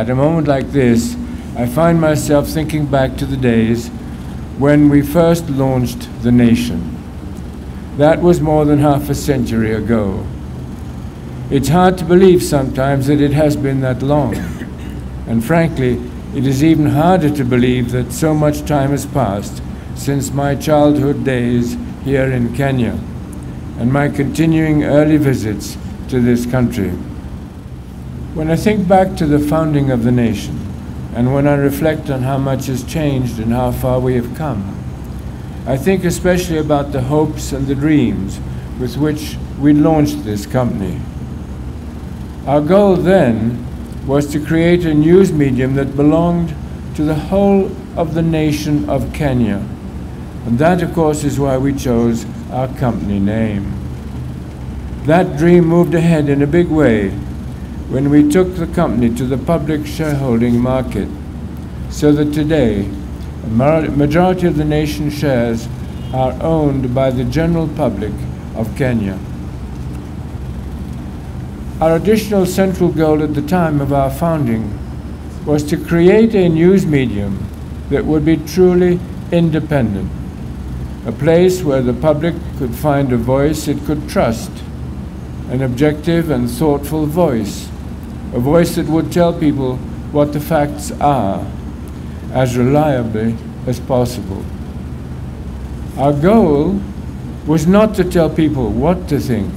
At a moment like this, I find myself thinking back to the days when we first launched the nation. That was more than half a century ago. It's hard to believe sometimes that it has been that long. And frankly, it is even harder to believe that so much time has passed since my childhood days here in Kenya and my continuing early visits to this country. When I think back to the founding of the nation, and when I reflect on how much has changed and how far we have come, I think especially about the hopes and the dreams with which we launched this company. Our goal then was to create a news medium that belonged to the whole of the nation of Kenya. And that, of course, is why we chose our company name. That dream moved ahead in a big way when we took the company to the public shareholding market, so that today a majority of the nation's shares are owned by the general public of Kenya. Our additional central goal at the time of our founding was to create a news medium that would be truly independent, a place where the public could find a voice it could trust, an objective and thoughtful voice, a voice that would tell people what the facts are as reliably as possible. Our goal was not to tell people what to think,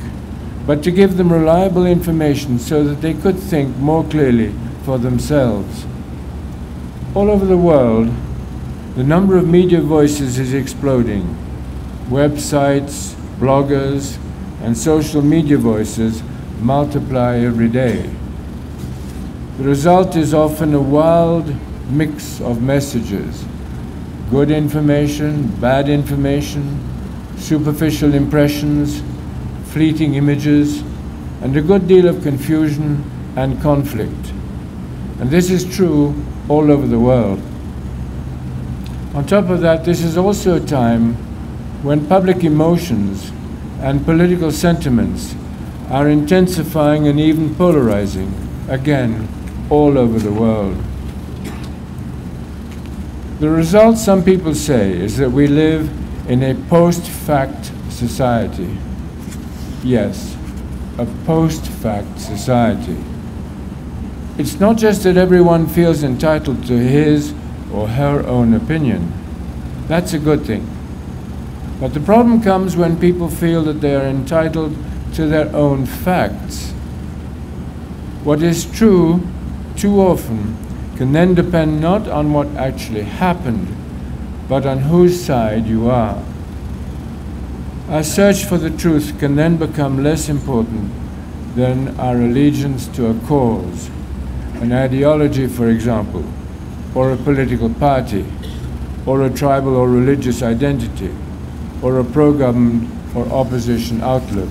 but to give them reliable information so that they could think more clearly for themselves. All over the world, the number of media voices is exploding. Websites, bloggers, and social media voices multiply every day. The result is often a wild mix of messages good information, bad information, superficial impressions, fleeting images, and a good deal of confusion and conflict. And this is true all over the world. On top of that, this is also a time when public emotions and political sentiments are intensifying and even polarizing, again, all over the world. The result, some people say, is that we live in a post fact society yes, a post fact society. It's not just that everyone feels entitled to his or her own opinion. That's a good thing. But the problem comes when people feel that they are entitled to their own facts. What is true too often can then depend not on what actually happened, but on whose side you are. Our search for the truth can then become less important than our allegiance to a cause, an ideology, for example, or a political party, or a tribal or religious identity, or a pro government or opposition outlook.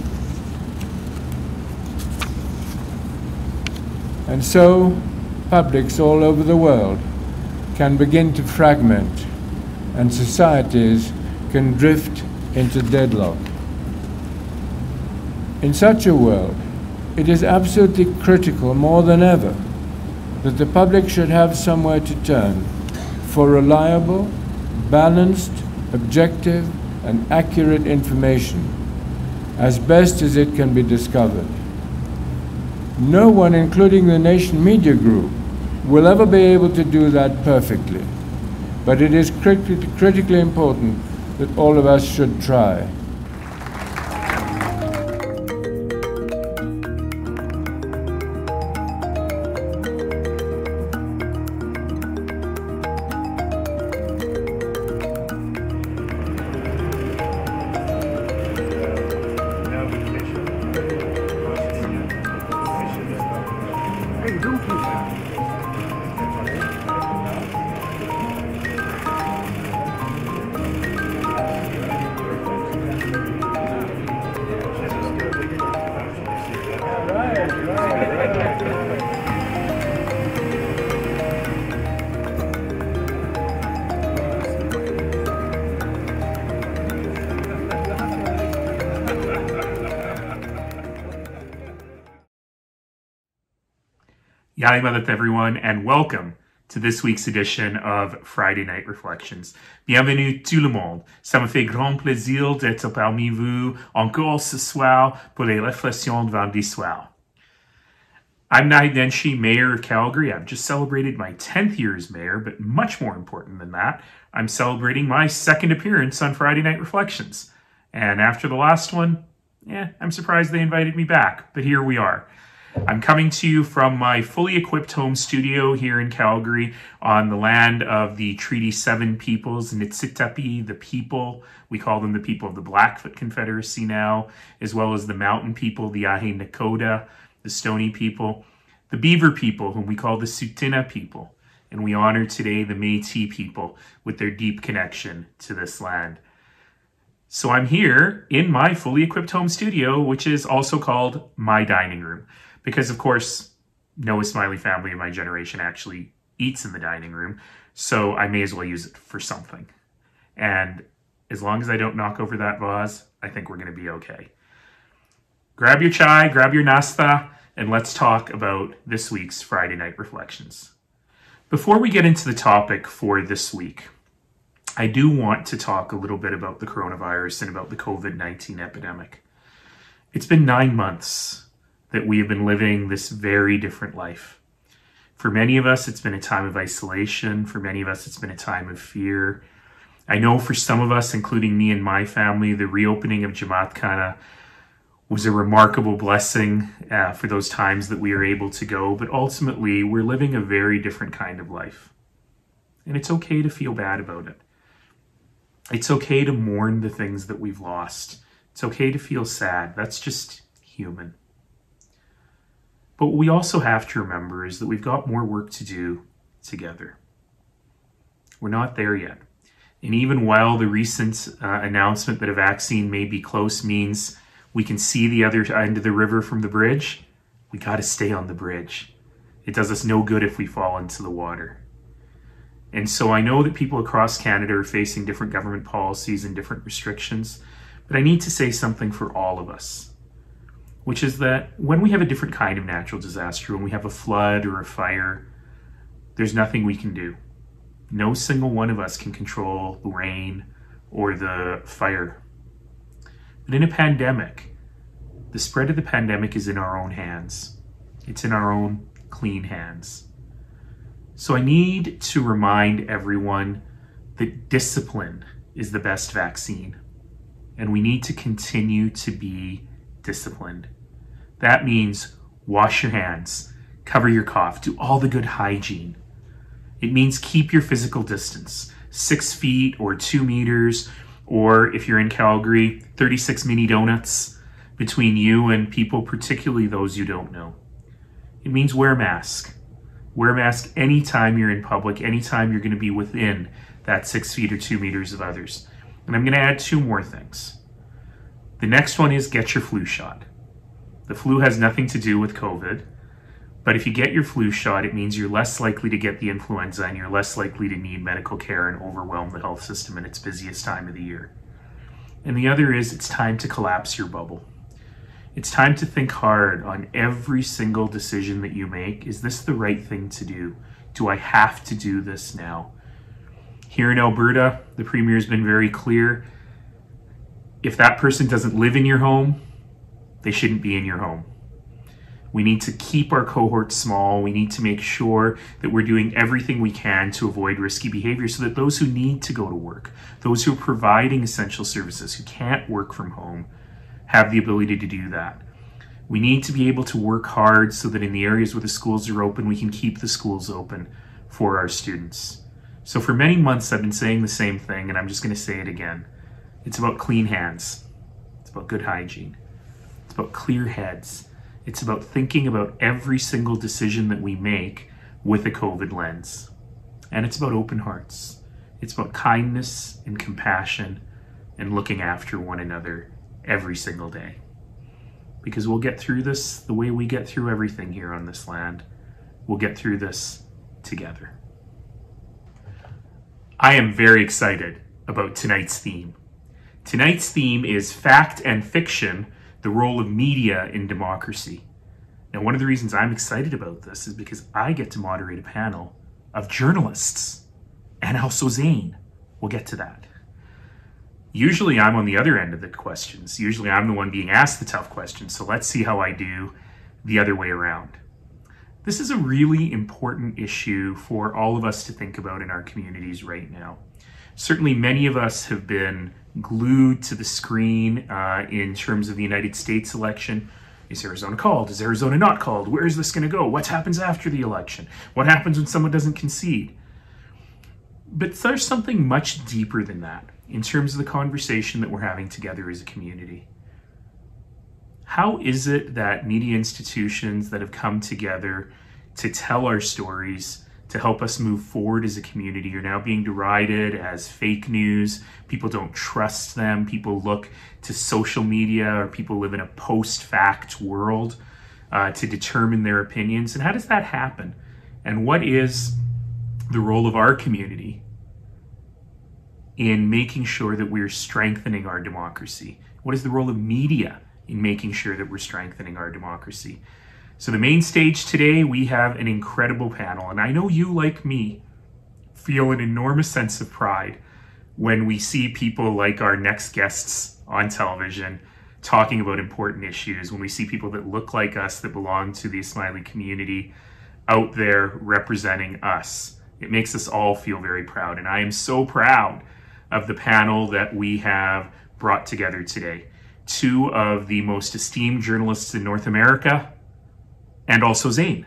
And so, publics all over the world can begin to fragment, and societies can drift into deadlock. In such a world, it is absolutely critical more than ever that the public should have somewhere to turn for reliable, balanced, objective, and accurate information as best as it can be discovered. No one, including the Nation Media Group, will ever be able to do that perfectly. But it is crit critically important that all of us should try. Yali everyone, and welcome to this week's edition of Friday Night Reflections. Bienvenue tout le monde. Ça me fait grand plaisir d'être parmi vous encore ce soir pour les réflexions de vendredi soir. I'm Naheed Nenshi, Mayor of Calgary. I've just celebrated my 10th year as mayor, but much more important than that, I'm celebrating my second appearance on Friday Night Reflections. And after the last one, yeah, I'm surprised they invited me back, but here we are. I'm coming to you from my fully equipped home studio here in Calgary on the land of the Treaty 7 peoples, Niitsitapi, the people. We call them the people of the Blackfoot Confederacy now, as well as the mountain people, the Ahe Nakoda, the Stoney people, the Beaver people, whom we call the Tsuut'ina people. And we honor today the Métis people with their deep connection to this land. So I'm here in my fully equipped home studio, which is also called my dining room because of course no Ismaili family in my generation actually eats in the dining room, so I may as well use it for something. And as long as I don't knock over that vase, I think we're going to be okay. Grab your chai, grab your nasta, and let's talk about this week's Friday Night Reflections. Before we get into the topic for this week, I do want to talk a little bit about the coronavirus and about the COVID 19 epidemic. It's been nine months that we have been living this very different life. For many of us, it's been a time of isolation. For many of us, it's been a time of fear. I know for some of us, including me and my family, the reopening of Jamaat Khana was a remarkable blessing uh, for those times that we are able to go. But ultimately, we're living a very different kind of life. And it's okay to feel bad about it. It's okay to mourn the things that we've lost. It's okay to feel sad. That's just human. But what we also have to remember is that we've got more work to do together. We're not there yet. And even while the recent uh, announcement that a vaccine may be close means we can see the other end of the river from the bridge, we got to stay on the bridge. It does us no good if we fall into the water. And so I know that people across Canada are facing different government policies and different restrictions, but I need to say something for all of us which is that when we have a different kind of natural disaster, when we have a flood or a fire, there's nothing we can do. No single one of us can control the rain or the fire. But in a pandemic, the spread of the pandemic is in our own hands. It's in our own clean hands. So I need to remind everyone that discipline is the best vaccine. And we need to continue to be disciplined. That means wash your hands, cover your cough, do all the good hygiene. It means keep your physical distance, six feet or two meters, or if you're in Calgary, 36 mini donuts between you and people, particularly those you don't know. It means wear a mask. Wear a mask anytime you're in public, anytime you're going to be within that six feet or two meters of others. And I'm going to add two more things. The next one is get your flu shot. The flu has nothing to do with COVID, but if you get your flu shot, it means you're less likely to get the influenza and you're less likely to need medical care and overwhelm the health system in its busiest time of the year. And the other is it's time to collapse your bubble. It's time to think hard on every single decision that you make. Is this the right thing to do? Do I have to do this now? Here in Alberta, the Premier has been very clear if that person doesn't live in your home, they shouldn't be in your home. We need to keep our cohort small. We need to make sure that we're doing everything we can to avoid risky behavior so that those who need to go to work, those who are providing essential services, who can't work from home, have the ability to do that. We need to be able to work hard so that in the areas where the schools are open, we can keep the schools open for our students. So for many months, I've been saying the same thing, and I'm just going to say it again. It's about clean hands. It's about good hygiene. It's about clear heads. It's about thinking about every single decision that we make with a COVID lens. And it's about open hearts. It's about kindness and compassion and looking after one another every single day. Because we'll get through this the way we get through everything here on this land. We'll get through this together. I am very excited about tonight's theme. Tonight's theme is Fact and Fiction The Role of Media in Democracy. Now, one of the reasons I'm excited about this is because I get to moderate a panel of journalists and also Zain. We'll get to that. Usually I'm on the other end of the questions. Usually I'm the one being asked the tough questions. So let's see how I do the other way around. This is a really important issue for all of us to think about in our communities right now. Certainly, many of us have been glued to the screen uh, in terms of the United States election. Is Arizona called? Is Arizona not called? Where is this going to go? What happens after the election? What happens when someone doesn't concede? But there's something much deeper than that in terms of the conversation that we're having together as a community. How is it that media institutions that have come together to tell our stories, to help us move forward as a community, You're now being derided as fake news? People don't trust them. People look to social media or people live in a post fact world uh, to determine their opinions. And how does that happen? And what is the role of our community in making sure that we're strengthening our democracy? What is the role of media in making sure that we're strengthening our democracy? So, the main stage today, we have an incredible panel. And I know you, like me, feel an enormous sense of pride when we see people like our next guests on television talking about important issues, when we see people that look like us, that belong to the Ismaili community out there representing us. It makes us all feel very proud. And I am so proud of the panel that we have brought together today. Two of the most esteemed journalists in North America, and also Zain.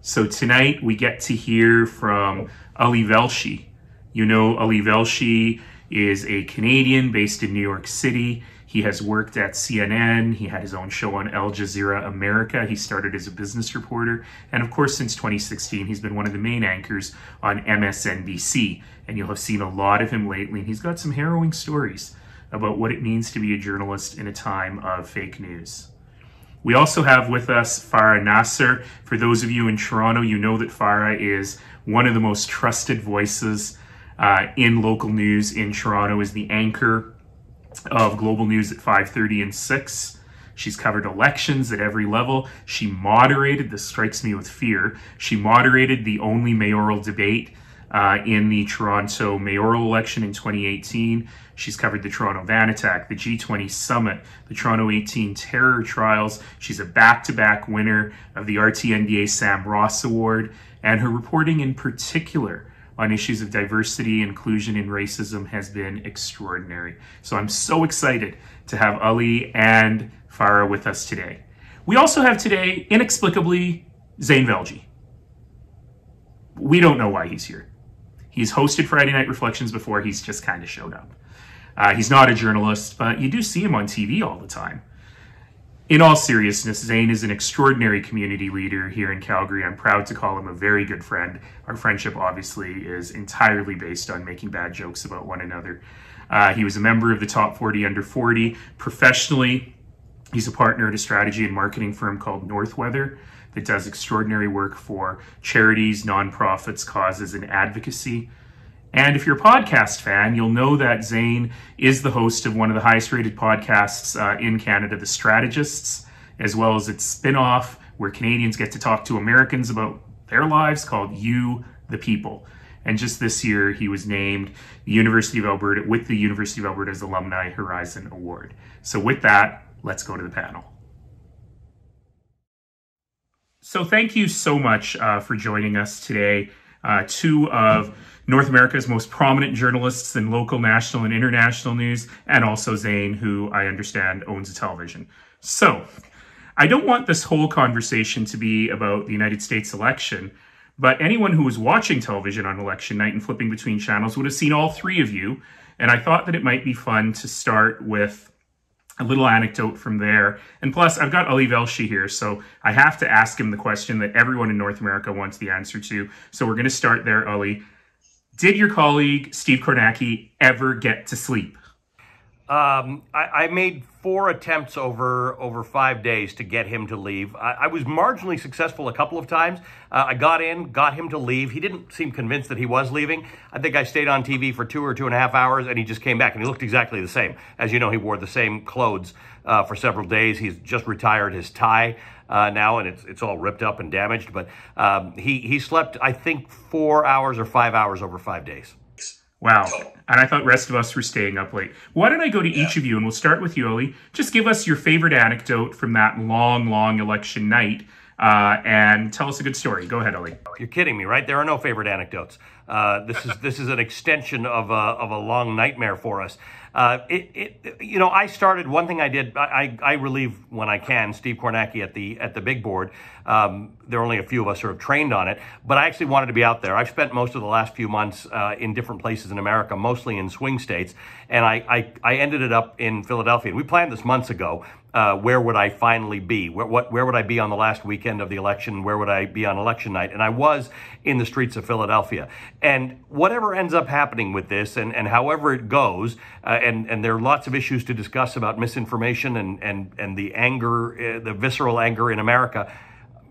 So tonight we get to hear from Ali Velshi. You know, Ali Velshi is a Canadian based in New York City. He has worked at CNN. He had his own show on Al Jazeera America. He started as a business reporter. And of course, since 2016, he's been one of the main anchors on MSNBC. And you'll have seen a lot of him lately. And he's got some harrowing stories about what it means to be a journalist in a time of fake news. We also have with us Farah Nasser. For those of you in Toronto, you know that Farah is one of the most trusted voices uh, in local news in Toronto, is the anchor of Global News at 5:30 and 6. She's covered elections at every level. She moderated, this strikes me with fear, she moderated the only mayoral debate uh, in the Toronto mayoral election in 2018. She's covered the Toronto van attack, the G20 summit, the Toronto 18 terror trials. She's a back to back winner of the RTNDA Sam Ross Award, and her reporting in particular on issues of diversity, inclusion, and racism has been extraordinary. So I'm so excited to have Ali and Farah with us today. We also have today, inexplicably, Zain Velji. We don't know why he's here. He's hosted Friday Night Reflections before, he's just kind of showed up. Uh, he's not a journalist, but you do see him on TV all the time in all seriousness, Zain is an extraordinary community leader here in Calgary. I'm proud to call him a very good friend. Our friendship, obviously, is entirely based on making bad jokes about one another. Uh, he was a member of the top 40 under 40. Professionally, he's a partner at a strategy and marketing firm called Northweather that does extraordinary work for charities, nonprofits, causes, and advocacy. And if you're a podcast fan, you'll know that Zain is the host of one of the highest rated podcasts uh, in Canada, The Strategists, as well as its spin off where Canadians get to talk to Americans about their lives called You, the People. And just this year, he was named the University of Alberta with the University of Alberta's Alumni Horizon Award. So, with that, let's go to the panel. So, thank you so much uh, for joining us today. Uh, two of North America's most prominent journalists in local, national, and international news, and also Zain, who I understand owns a television. So, I don't want this whole conversation to be about the United States election, but anyone who was watching television on election night and flipping between channels would have seen all three of you. And I thought that it might be fun to start with a little anecdote from there. And plus, I've got Ali Velshi here, so I have to ask him the question that everyone in North America wants the answer to. So we're going to start there, Ali. Did your colleague, Steve Kornacki, ever get to sleep? Um, I, I, made four attempts over over five days to get him to leave. I, I was marginally successful a couple of times. Uh, I got in, got him to leave. He didn't seem convinced that he was leaving. I think I stayed on TV for two or two and a half hours, and he just came back, and he looked exactly the same. As you know, he wore the same clothes uh, for several days. He's just retired his tie. uh, now, and it's it's all ripped up and damaged. But um, he he slept, I think, four hours or five hours over five days. Wow. And I thought rest of us were staying up late. Why don't I go to yeah. each of you and we'll start with you, Ali. Just give us your favorite anecdote from that long, long election night uh, and tell us a good story. Go ahead, Ali. You're kidding me, right? There are no favorite anecdotes. Uh, this is this is an extension of a, of a long nightmare for us. Uh, it, it, you know, I started. One thing I did, I, I relieve when I can Steve Kornacki at the at the big board. Um, there are only a few of us who have trained on it, but I actually wanted to be out there. I've spent most of the last few months uh, in different places in America, mostly in swing states, and I, I, I ended it up in Philadelphia. And We planned this months ago, uh, where would I finally be? Where, what, where would I be on the last weekend of the election? Where would I be on election night? And I was in the streets of Philadelphia. And whatever ends up happening with this, and, and however it goes, uh, and, and there are lots of issues to discuss about misinformation and, and, and the anger, uh, the visceral anger in America,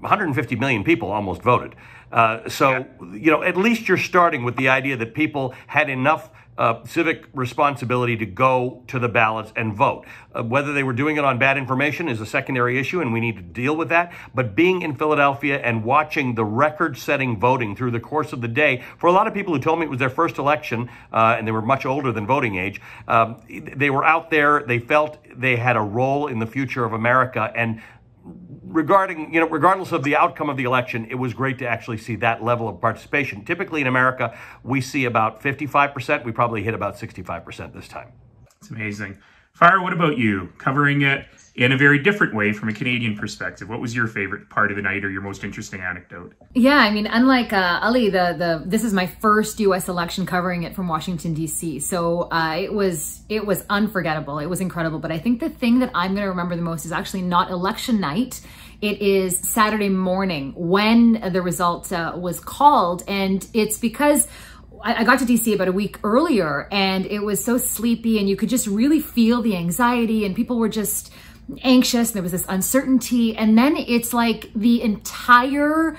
150 million people almost voted. Uh, so, you know, at least you're starting with the idea that people had enough uh, civic responsibility to go to the ballots and vote. Uh, whether they were doing it on bad information is a secondary issue, and we need to deal with that. But being in Philadelphia and watching the record setting voting through the course of the day, for a lot of people who told me it was their first election uh, and they were much older than voting age, um, they were out there, they felt they had a role in the future of America. And regarding, you know, regardless of the outcome of the election, it was great to actually see that level of participation. Typically in America, we see about 55%. We probably hit about 65% this time. It's amazing. Farah, what about you? Covering it in a very different way from a Canadian perspective. What was your favorite part of the night or your most interesting anecdote? Yeah, I mean, unlike uh, Ali, the the this is my first U.S. election covering it from Washington D.C. So uh, it was it was unforgettable. It was incredible. But I think the thing that I'm going to remember the most is actually not election night. It is Saturday morning when the result uh, was called, and it's because. I got to DC about a week earlier and it was so sleepy and you could just really feel the anxiety and people were just anxious. And there was this uncertainty. And then it's like the entire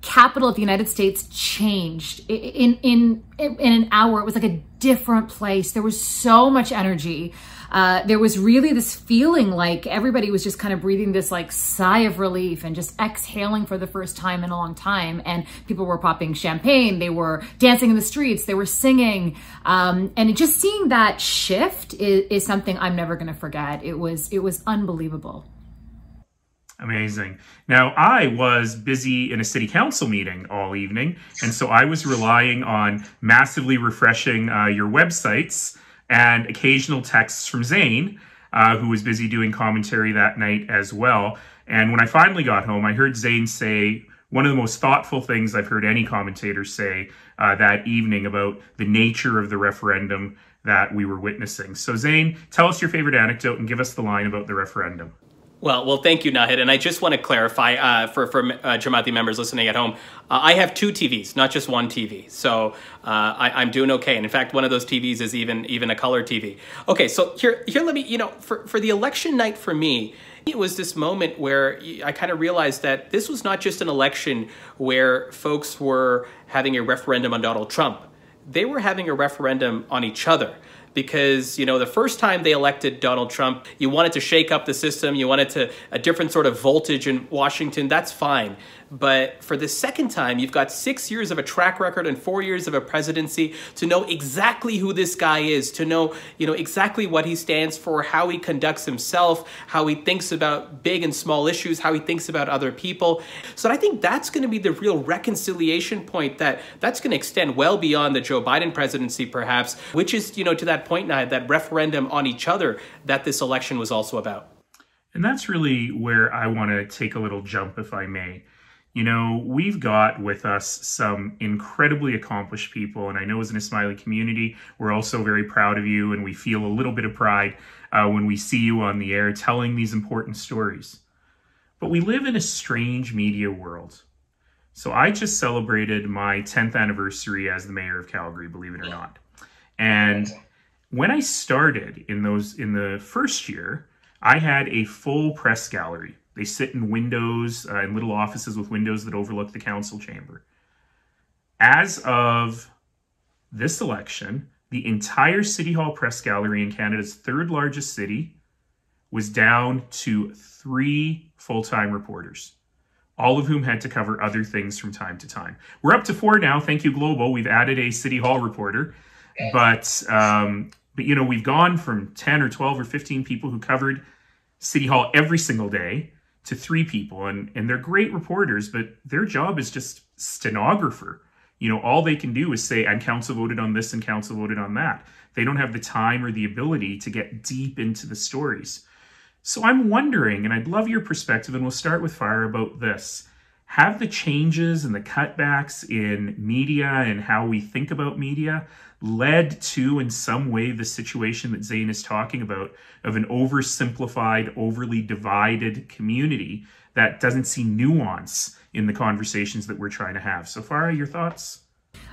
capital of the United States changed in, in, in an hour. It was like a different place. There was so much energy uh, there was really this feeling like everybody was just kind of breathing this like sigh of relief and just exhaling for the first time in a long time. And people were popping champagne, they were dancing in the streets, they were singing. Um, and just seeing that shift is, is something I'm never going to forget. It was, it was unbelievable. Amazing. Now, I was busy in a city council meeting all evening, and so I was relying on massively refreshing uh, your websites and occasional texts from Zain, uh, who was busy doing commentary that night as well. And when I finally got home, I heard Zain say one of the most thoughtful things I've heard any commentator say uh, that evening about the nature of the referendum that we were witnessing. So, Zain, tell us your favorite anecdote and give us the line about the referendum. Well, well, thank you, Naheed. And I just want to clarify uh, for for uh, members listening at home. Uh, I have two TVs, not just one TV. So uh, I, am doing okay. And in fact, one of those TVs is even even a color TV. Okay, so here here let me you know for for the election night for me. It was this moment where I kind of realized that this was not just an election where folks were having a referendum on Donald Trump. They were having a referendum on each other because you know the first time they elected Donald Trump, you wanted to shake up the system, you wanted to a different sort of voltage in Washington. That's fine. But for the second time, you've got six years of a track record and four years of a presidency to know exactly who this guy is, to know, you know, exactly what he stands for, how he conducts himself, how he thinks about big and small issues, how he thinks about other people. So I think that's going to be the real reconciliation point that that's going to extend well beyond the Joe Biden presidency, perhaps, which is, you know, to that point now, that referendum on each other that this election was also about. And that's really where I want to take a little jump, if I may. You know, we've got with us some incredibly accomplished people, and I know as an Ismaili community, we're also very proud of you, and we feel a little bit of pride uh, when we see you on the air telling these important stories. But we live in a strange media world. So I just celebrated my 10th anniversary as the mayor of Calgary, believe it or not. And when I started in those in the first year, I had a full press gallery they sit in windows, uh, in little offices with windows that overlook the council chamber. As of this election, the entire City Hall press gallery in Canada's third largest city was down to three full time reporters, all of whom had to cover other things from time to time. We're up to four now. Thank you, Global. We've added a City Hall reporter. But, um, but you know, we've gone from 10 or 12 or 15 people who covered City Hall every single day to three people. And, and they're great reporters, but their job is just stenographer. You know, all they can do is say, and council voted on this and council voted on that. They don't have the time or the ability to get deep into the stories. So I'm wondering, and I'd love your perspective, and we'll start with Farah about this. Have the changes and the cutbacks in media and how we think about media led to, in some way, the situation that Zain is talking about of an oversimplified, overly divided community that doesn't see nuance in the conversations that we're trying to have? So, Farah, your thoughts?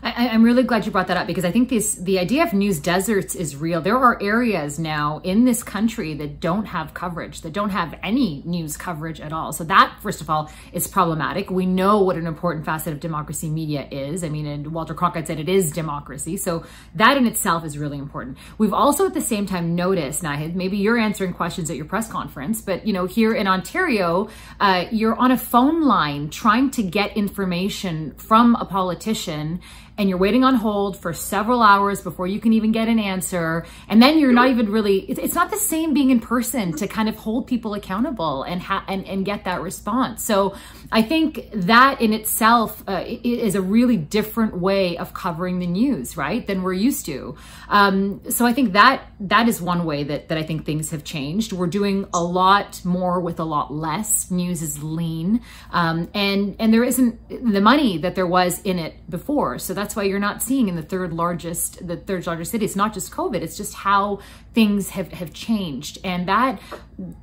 I, am really glad you brought that up because I think this the idea of news deserts is real. There are areas now in this country that don't have coverage, that don't have any news coverage at all. So that, first of all, is problematic. We know what an important facet of democracy media is. I mean, and Walter Cronkite said it is democracy. So that in itself is really important. We've also at the same time noticed, Naheed, maybe you're answering questions at your press conference, but you know, here in Ontario, uh, you're on a phone line trying to get information from a politician and you're waiting on hold for several hours before you can even get an answer. And then you're not even really, it's not the same being in person to kind of hold people accountable and, and, and get that response. So I think that in itself uh, is a really different way of covering the news, right, than we're used to. Um, so I think that that is one way that, that I think things have changed. We're doing a lot more with a lot less. News is lean. Um, and, and there isn't the money that there was in it before. So that's why you're not seeing in the third largest, the third largest city. It's not just COVID. It's just how things have, have changed. And that,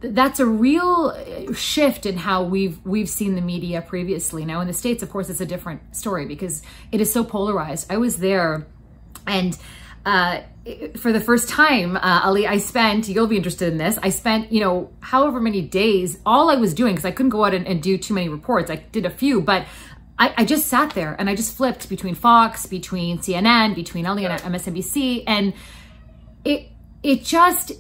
that's a real shift in how we've, we've seen the media previously. Now in the States, of course, it's a different story because it is so polarized. I was there and, uh, for the first time, uh, Ali, I spent, you'll be interested in this, I spent, you know, however many days, all I was doing, because I couldn't go out and, and, do too many reports. I did a few, but I, I, just sat there and I just flipped between Fox, between CNN, between Ali and MSNBC, and it it just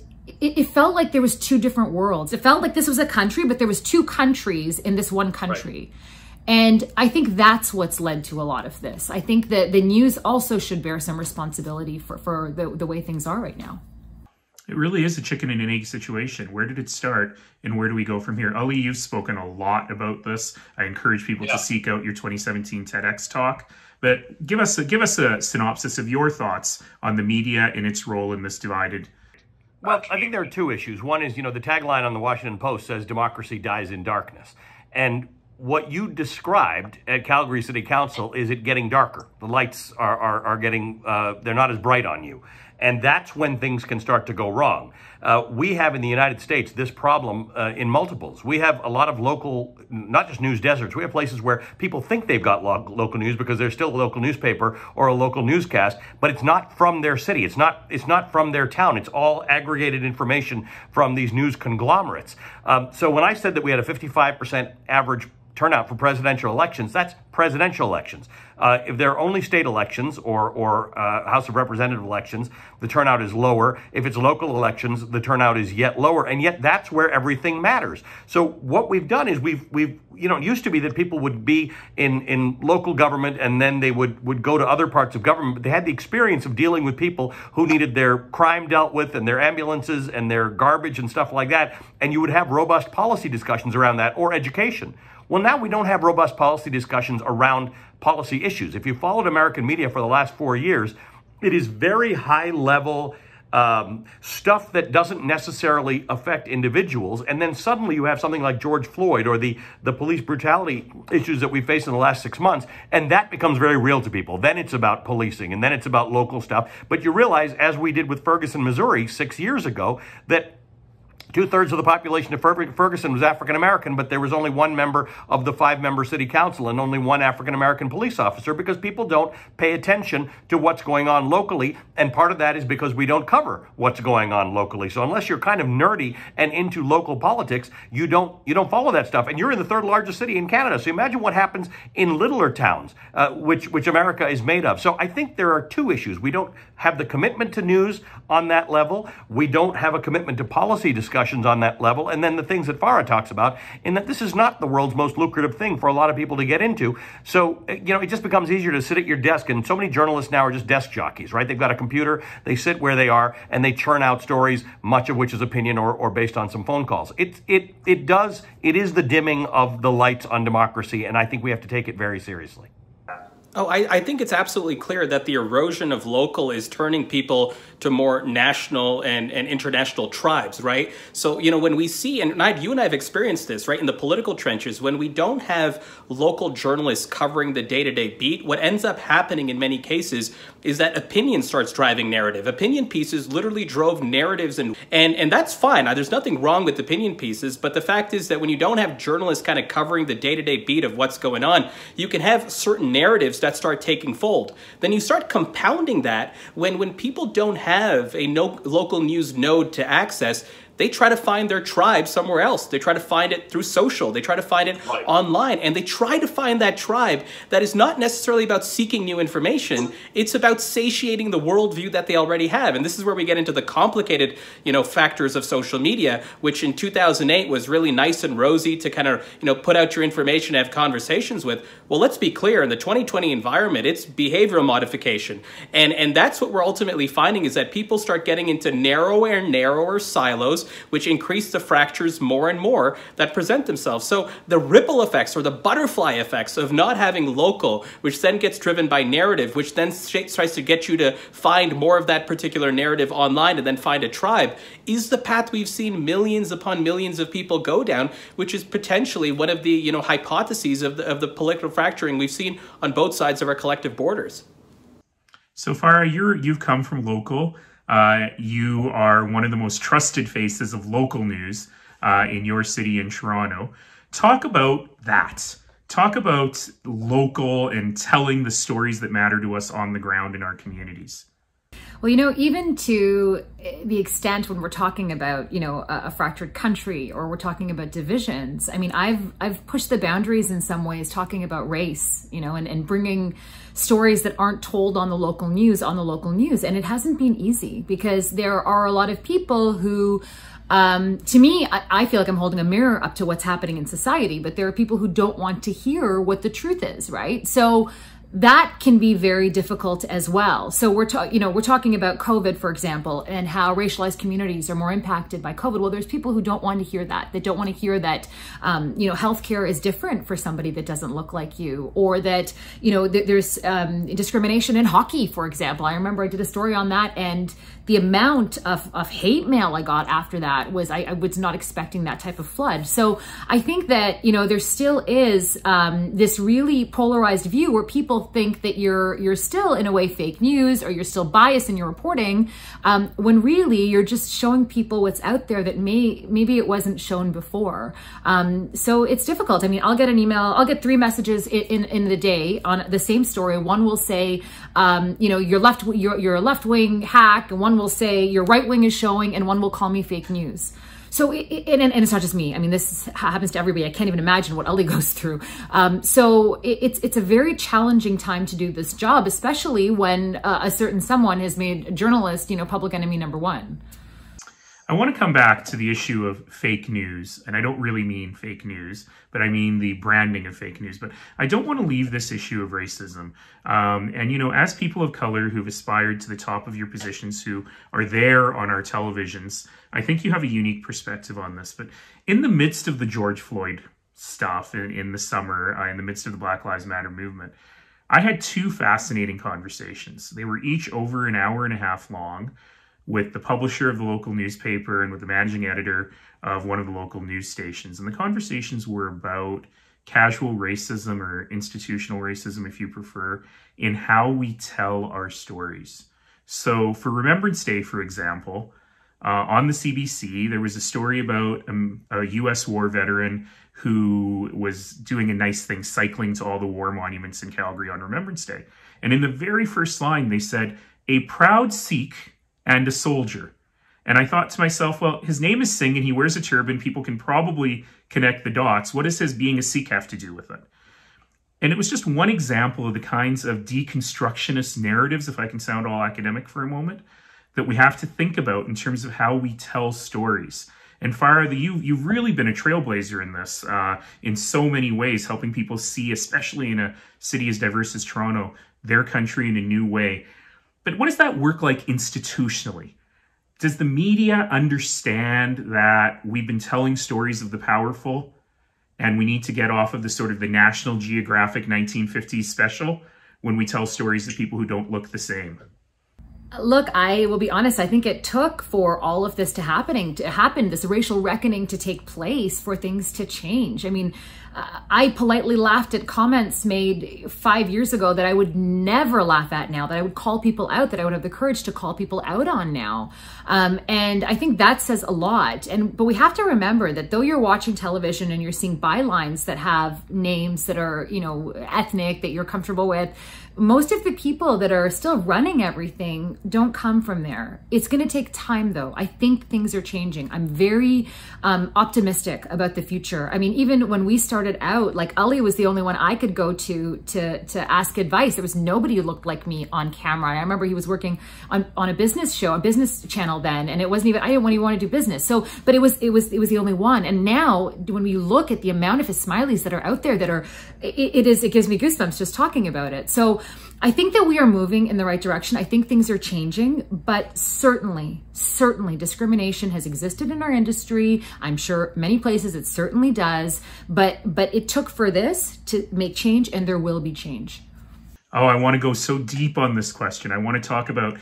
it, it, felt like there was two different worlds. It felt like this was a country, but there was two countries in this one country. Right. And I think that's what's led to a lot of this. I think that the news also should bear some responsibility for, for the, the way things are right now. It really is a chicken and an egg situation. Where did it start and where do we go from here? Ali, you've spoken a lot about this. I encourage people yeah. to seek out your 2017 TEDx talk. But give us a, give us a synopsis of your thoughts on the media and its role in this divided. Well, I think there are two issues. One is, you know, the tagline on the Washington Post says democracy dies in darkness. And what you described at Calgary City Council is it getting darker. The lights are, are, are getting, uh, they're not as bright on you. And that's when things can start to go wrong. Uh, we have in the United States this problem uh, in multiples. We have a lot of local, not just news deserts, we have places where people think they've got lo- local news because there's still a local newspaper or a local newscast, but it's not from their city. It's not, it's not from their town. It's all aggregated information from these news conglomerates. Um, so when I said that we had a 55% average turnout for presidential elections, that's presidential elections. Uh, if they're only state elections or, or uh, House of Representative elections, the turnout is lower. If it's local elections, the turnout is yet lower. And yet that's where everything matters. So what we've done is we've, we've you know, it used to be that people would be in, in local government and then they would, would go to other parts of government, but they had the experience of dealing with people who needed their crime dealt with and their ambulances and their garbage and stuff like that. And you would have robust policy discussions around that or education. Well, now we don't have robust policy discussions around policy issues. If you followed American media for the last four years, it is very high level um, stuff that doesn't necessarily affect individuals. And then suddenly you have something like George Floyd or the, the police brutality issues that we face in the last six months. And that becomes very real to people. Then it's about policing and then it's about local stuff. But you realize, as we did with Ferguson, Missouri six years ago, that Two thirds of the population of Ferguson was African American, but there was only one member of the five member city council and only one African American police officer because people don't pay attention to what's going on locally. And part of that is because we don't cover what's going on locally. So unless you're kind of nerdy and into local politics, you don't, you don't follow that stuff. And you're in the third largest city in Canada. So imagine what happens in littler towns, uh, which, which America is made of. So I think there are two issues. We don't have the commitment to news on that level. We don't have a commitment to policy discussion discussions on that level. And then the things that Farah talks about, in that this is not the world's most lucrative thing for a lot of people to get into. So, uh, you know, it just becomes easier to sit at your desk. And so many journalists now are just desk jockeys, right? They've got a computer, they sit where they are, and they churn out stories, much of which is opinion or, or based on some phone calls. It, it, it does, it is the dimming of the lights on democracy. And I think we have to take it very seriously. Oh, I, I, think it's absolutely clear that the erosion of local is turning people to more national and, and international tribes, right? So, you know, when we see, and I, you and I have experienced this, right, in the political trenches, when we don't have local journalists covering the day-to-day -day beat, what ends up happening in many cases is that opinion starts driving narrative. Opinion pieces literally drove narratives, and, and, and that's fine. There's nothing wrong with opinion pieces, but the fact is that when you don't have journalists kind of covering the day-to-day -day beat of what's going on, you can have certain narratives that start taking fold. Then you start compounding that when, when people don't have a no, local news node to access, they try to find their tribe somewhere else. They try to find it through social. They try to find it right. online. And they try to find that tribe that is not necessarily about seeking new information. It's about satiating the worldview that they already have. And this is where we get into the complicated, you know, factors of social media, which in 2008 was really nice and rosy to kind of, you know, put out your information, and have conversations with. Well, let's be clear, in the 2020 environment, it's behavioral modification. And, and that's what we're ultimately finding is that people start getting into narrower and narrower silos which increase the fractures more and more that present themselves. So the ripple effects or the butterfly effects of not having local, which then gets driven by narrative, which then tries to get you to find more of that particular narrative online and then find a tribe, is the path we've seen millions upon millions of people go down, which is potentially one of the you know hypotheses of the, of the political fracturing we've seen on both sides of our collective borders. So far, you're you've come from local. Uh, you are one of the most trusted faces of local news uh, in your city in Toronto. Talk about that. Talk about local and telling the stories that matter to us on the ground in our communities. Well, you know, even to the extent when we're talking about, you know, a, a, fractured country or we're talking about divisions, I mean, I've I've pushed the boundaries in some ways talking about race, you know, and, and bringing stories that aren't told on the local news on the local news. And it hasn't been easy because there are a lot of people who um, to me, I, I, feel like I'm holding a mirror up to what's happening in society, but there are people who don't want to hear what the truth is, right? So that can be very difficult as well. So we're talking, you know, we're talking about COVID, for example, and how racialized communities are more impacted by COVID. Well, there's people who don't want to hear that. They don't want to hear that, um, you know, healthcare is different for somebody that doesn't look like you, or that, you know, th there's um, discrimination in hockey, for example. I remember I did a story on that, and the amount of, of hate mail I got after that was I, I, was not expecting that type of flood. So I think that you know there still is um, this really polarized view where people think that you're you're still in a way fake news or you're still biased in your reporting um, when really you're just showing people what's out there that may maybe it wasn't shown before. Um, so it's difficult. I mean, I'll get an email, I'll get three messages in in, in the day on the same story. One will say, um, you know, you're left you're, you're a left wing hack, and one will say your right wing is showing and one will call me fake news. So, it, and, and, it's not just me. I mean, this happens to everybody. I can't even imagine what Ellie goes through. Um, so it, it's it's a very challenging time to do this job, especially when uh, a certain someone has made a journalist, you know, public enemy number one. I want to come back to the issue of fake news, and I don't really mean fake news, but I mean the branding of fake news. But I don't want to leave this issue of racism. Um, and, you know, as people of color who've aspired to the top of your positions, who are there on our televisions, I think you have a unique perspective on this. But in the midst of the George Floyd stuff in, in the summer, uh, in the midst of the Black Lives Matter movement, I had two fascinating conversations. They were each over an hour and a half long with the publisher of the local newspaper and with the managing editor of one of the local news stations. And the conversations were about casual racism or institutional racism, if you prefer, in how we tell our stories. So for Remembrance Day, for example, uh, on the CBC, there was a story about um, a U.S. war veteran who was doing a nice thing, cycling to all the war monuments in Calgary on Remembrance Day. And in the very first line, they said, a proud Sikh and a soldier. And I thought to myself, well, his name is Singh and he wears a turban. People can probably connect the dots. What does his being a Sikh have to do with it? And it was just one example of the kinds of deconstructionist narratives, if I can sound all academic for a moment, that we have to think about in terms of how we tell stories. And Farah, you, you've really been a trailblazer in this, uh, in so many ways, helping people see, especially in a city as diverse as Toronto, their country in a new way. But what does that work like institutionally? Does the media understand that we've been telling stories of the powerful and we need to get off of the sort of the National Geographic 1950s special when we tell stories of people who don't look the same? Look, I will be honest. I think it took for all of this to happening to happen, this racial reckoning to take place, for things to change. I mean, I politely laughed at comments made five years ago that I would never laugh at now, that I would call people out, that I would have the courage to call people out on now. Um, and I think that says a lot. And but we have to remember that though you're watching television and you're seeing bylines that have names that are you know ethnic that you're comfortable with, most of the people that are still running everything don't come from there. It's going to take time though. I think things are changing. I'm very um, optimistic about the future. I mean, even when we started out, like Ali was the only one I could go to to to ask advice. There was nobody who looked like me on camera. I remember he was working on, on a business show, a business channel then, and it wasn't even I didn't even want to do business. So, but it was it was it was the only one. And now when we look at the amount of Ismailis that are out there that are, it, it is it gives me goosebumps just talking about it. So. I think that we are moving in the right direction. I think things are changing, but certainly, certainly discrimination has existed in our industry. I'm sure many places it certainly does, but but it took for this to make change and there will be change. Oh, I want to go so deep on this question. I want to talk about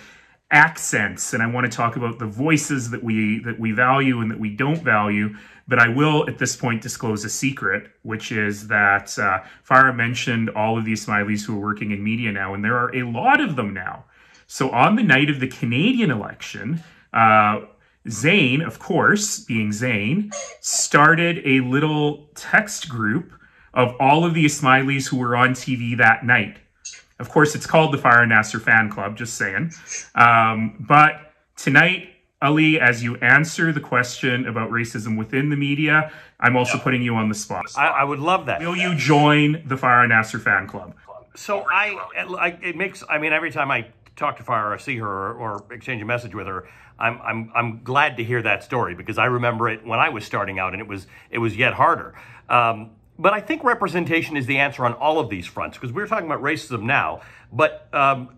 accents and I want to talk about the voices that we that we value and that we don't value. But I will at this point disclose a secret, which is that uh, Farah mentioned all of these Ismailis who are working in media now, and there are a lot of them now. So on the night of the Canadian election, uh, Zain, of course, being Zain, started a little text group of all of the Ismailis who were on TV that night. Of course, it's called the Farah Nasser Fan Club, just saying. Um, but tonight, Ali, as you answer the question about racism within the media, I'm also putting you on the spot. I, I would love that. Will you join the Farah Nasser Fan Club? So I, I, it makes. I mean, every time I talk to Farah or see her or, or, exchange a message with her, I'm, I'm, I'm glad to hear that story because I remember it when I was starting out, and it was, it was yet harder. Um, but I think representation is the answer on all of these fronts because we're talking about racism now, but um,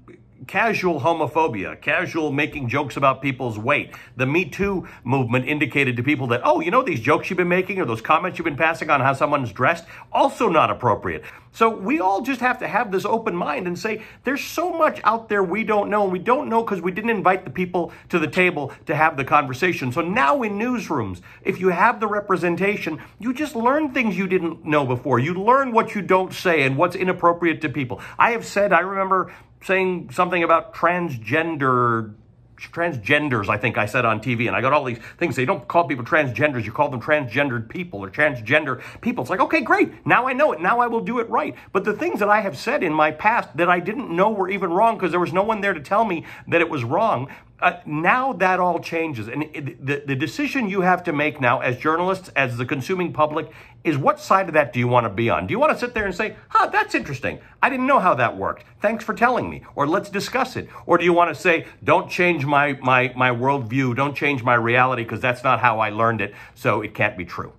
casual homophobia, casual making jokes about people's weight. The Me Too movement indicated to people that, oh, you know, these jokes you've been making or those comments you've been passing on how someone's dressed, also not appropriate. So we all just have to have this open mind and say, there's so much out there we don't know, and we don't know because we didn't invite the people to the table to have the conversation. So now in newsrooms, if you have the representation, you just learn things you didn't know before. You learn what you don't say and what's inappropriate to people. I have said, I remember saying something about transgender transgenders, I think I said on TV, and I got all these things. They don't call people transgenders, you call them transgendered people or transgender people. It's like, okay, great. Now I know it. Now I will do it right. But the things that I have said in my past that I didn't know were even wrong because there was no one there to tell me that it was wrong, uh, now that all changes. And it, the, the decision you have to make now as journalists, as the consuming public, is what side of that do you want to be on? Do you want to sit there and say, huh, that's interesting. I didn't know how that worked. Thanks for telling me. Or let's discuss it. Or do you want to say, don't change my, my, my worldview, don't change my reality because that's not how I learned it, so it can't be true.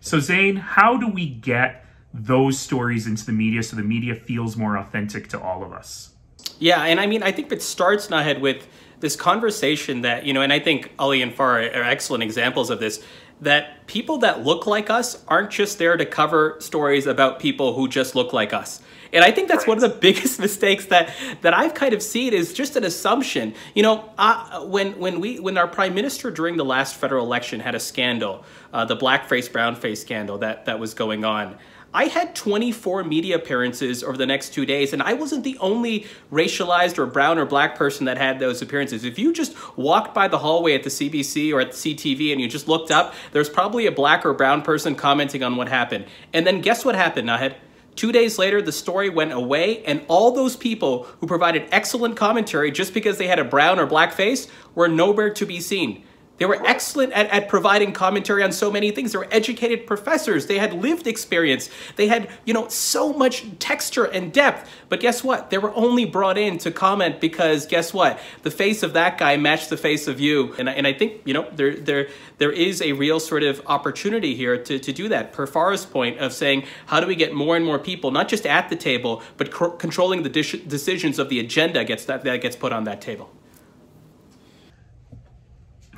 So Zain, how do we get those stories into the media so the media feels more authentic to all of us? Yeah, and I mean, I think it starts, Naheed, with this conversation that, you know, and I think Ali and Farah are excellent examples of this, that people that look like us aren't just there to cover stories about people who just look like us. And I think that's one of the biggest mistakes that that I've kind of seen is just an assumption. You know, uh, when when we when our prime minister during the last federal election had a scandal, uh, the blackface brownface scandal that that was going on. I had 24 media appearances over the next two days, and I wasn't the only racialized or brown or black person that had those appearances. If you just walked by the hallway at the CBC or at CTV and you just looked up, there's probably a black or brown person commenting on what happened. And then guess what happened, Naheed? Two days later, the story went away, and all those people who provided excellent commentary just because they had a brown or black face were nowhere to be seen. They were excellent at, at providing commentary on so many things. They were educated professors. They had lived experience. They had, you know, so much texture and depth. But guess what? They were only brought in to comment because guess what? The face of that guy matched the face of you. And, and I think, you know, there, there, there is a real sort of opportunity here to, to do that. Per Farah's point of saying, how do we get more and more people, not just at the table, but controlling the decisions of the agenda gets that, that gets put on that table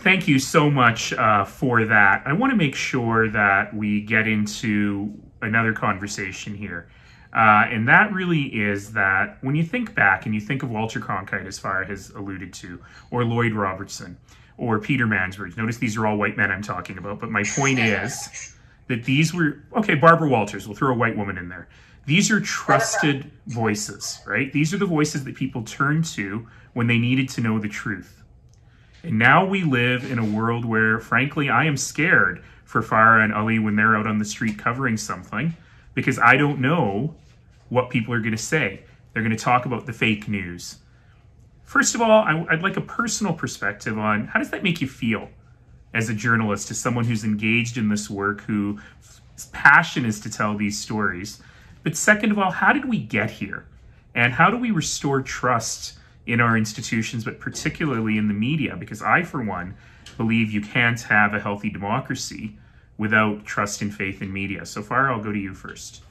thank you so much uh, for that. I want to make sure that we get into another conversation here. Uh, and that really is that when you think back and you think of Walter Cronkite, as Farah has alluded to, or Lloyd Robertson, or Peter Mansbridge, notice these are all white men I'm talking about, but my point is that these were, okay, Barbara Walters, we'll throw a white woman in there. These are trusted voices, right? These are the voices that people turn to when they needed to know the truth. And now we live in a world where, frankly, I am scared for Farah and Ali when they're out on the street covering something because I don't know what people are going to say. They're going to talk about the fake news. First of all, I, would like a personal perspective on how does that make you feel as a journalist, as someone who's engaged in this work, whose passion is to tell these stories. But second of all, how did we get here? And how do we restore trust in our institutions, but particularly in the media, because I, for one, believe you can't have a healthy democracy without trust and faith in media. So Farah, I'll go to you first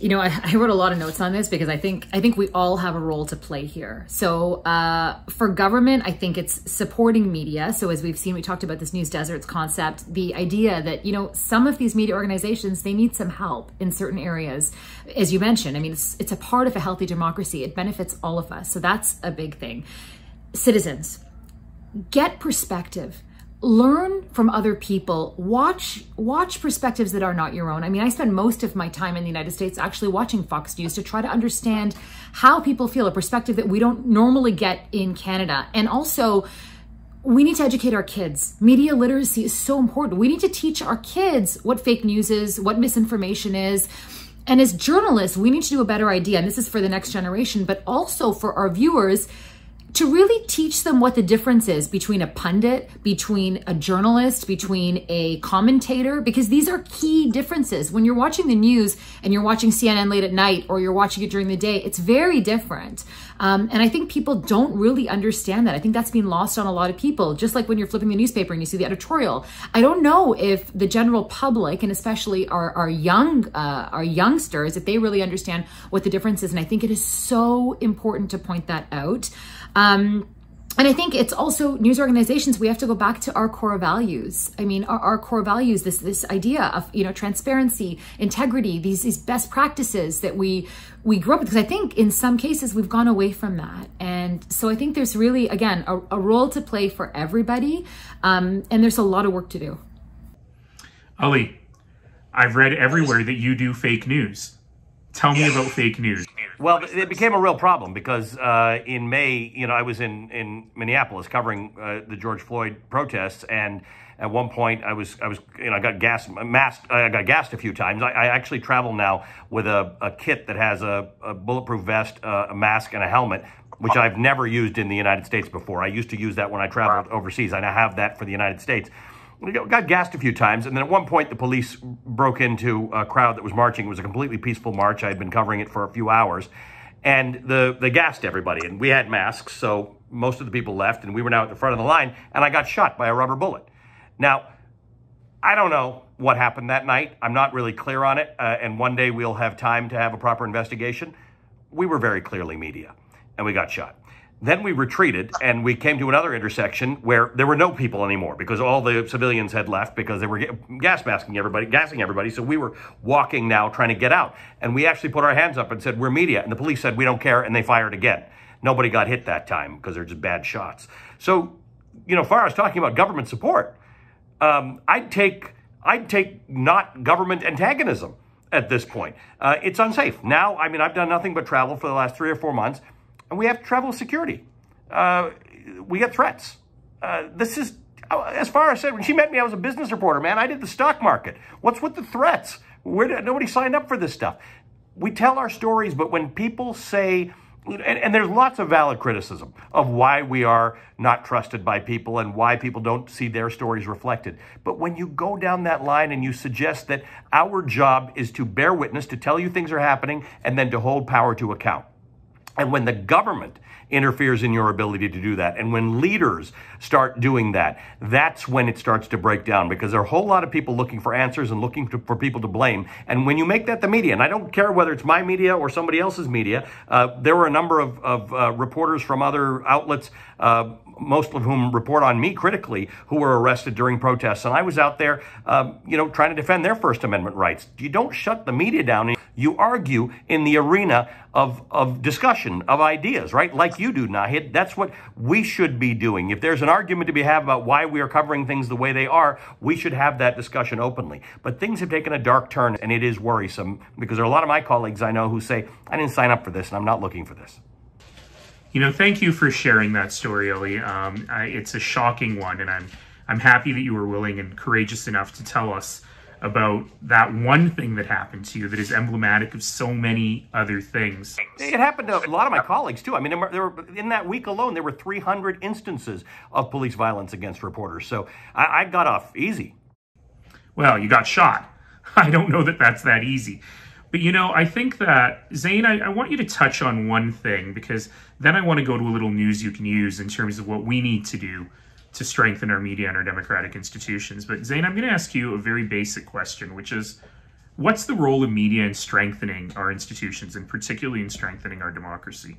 you know, I, I, wrote a lot of notes on this because I think I think we all have a role to play here. So uh, for government, I think it's supporting media. So as we've seen, we talked about this news deserts concept, the idea that you know some of these media organizations they need some help in certain areas, as you mentioned. I mean, it's it's a part of a healthy democracy. It benefits all of us. So that's a big thing. Citizens, get perspective learn from other people watch watch perspectives that are not your own i mean i spend most of my time in the united states actually watching fox news to try to understand how people feel a perspective that we don't normally get in canada and also we need to educate our kids. Media literacy is so important. We need to teach our kids what fake news is, what misinformation is. And as journalists, we need to do a better idea. And this is for the next generation, but also for our viewers to really teach them what the difference is between a pundit, between a journalist, between a commentator, because these are key differences. When you're watching the news and you're watching CNN late at night or you're watching it during the day, it's very different. Um, and I think people don't really understand that. I think that's being lost on a lot of people. Just like when you're flipping the newspaper and you see the editorial. I don't know if the general public and especially our, our young, uh, our youngsters, if they really understand what the difference is. And I think it is so important to point that out. Um, and I think it's also news organizations, we have to go back to our core values. I mean, our, our, core values, this this idea of, you know, transparency, integrity, these these best practices that we we grew up with. Because I think in some cases we've gone away from that. And so I think there's really, again, a, a role to play for everybody. Um, and there's a lot of work to do. Ali, I've read everywhere that you do fake news. Tell me about fake news. Well, it became a real problem because uh, in May, you know, I was in, in Minneapolis covering uh, the George Floyd protests, and at one point, I was I was you know I got gas masked I got gassed a few times. I, I actually travel now with a, a kit that has a, a bulletproof vest, uh, a mask, and a helmet. Which I've never used in the United States before. I used to use that when I traveled overseas. I now have that for the United States got gassed a few times, and then at one point the police broke into a crowd that was marching. It was a completely peaceful march. I had been covering it for a few hours, and the they gassed everybody, and we had masks, so most of the people left, and we were now at the front of the line, and I got shot by a rubber bullet. Now, I don't know what happened that night. I'm not really clear on it, uh, and one day we'll have time to have a proper investigation. We were very clearly media, and we got shot. Then we retreated and we came to another intersection where there were no people anymore because all the civilians had left because they were gas masking everybody, gassing everybody. So we were walking now trying to get out. And we actually put our hands up and said, we're media. And the police said, we don't care. And they fired again. Nobody got hit that time because they're just bad shots. So, you know, Farah's talking about government support, um, I'd take, I'd take not government antagonism at this point. Uh, it's unsafe. Now, I mean, I've done nothing but travel for the last three or four months and we have travel security. Uh, we get threats. Uh, this is, uh, as far as I said, when she met me, I was a business reporter, man. I did the stock market. What's with the threats? Where did, nobody signed up for this stuff. We tell our stories, but when people say and, and, there's lots of valid criticism of why we are not trusted by people and why people don't see their stories reflected. But when you go down that line and you suggest that our job is to bear witness, to tell you things are happening, and then to hold power to account, and when the government interferes in your ability to do that. And when leaders start doing that, that's when it starts to break down because there are a whole lot of people looking for answers and looking to, for people to blame. And when you make that the media, and I don't care whether it's my media or somebody else's media, uh, there were a number of, of uh, reporters from other outlets uh, most of whom report on me critically, who were arrested during protests. And I was out there, um, you know, trying to defend their First Amendment rights. You don't shut the media down. You argue in the arena of, of discussion, of ideas, right? Like you do, Naheed. That's what we should be doing. If there's an argument to be had about why we are covering things the way they are, we should have that discussion openly. But things have taken a dark turn, and it is worrisome because there are a lot of my colleagues I know who say, I didn't sign up for this, and I'm not looking for this. You know, thank you for sharing that story, Ali. Um, I, it's a shocking one, and I'm I'm happy that you were willing and courageous enough to tell us about that one thing that happened to you that is emblematic of so many other things. It happened to a lot of my colleagues too. I mean, there were, in that week alone, there were 300 instances of police violence against reporters. So I, I got off easy. Well, you got shot. I don't know that that's that easy. But you know, I think that, Zain, I, I, want you to touch on one thing because then I want to go to a little news you can use in terms of what we need to do to strengthen our media and our democratic institutions. But Zain, I'm going to ask you a very basic question, which is what's the role of media in strengthening our institutions and particularly in strengthening our democracy?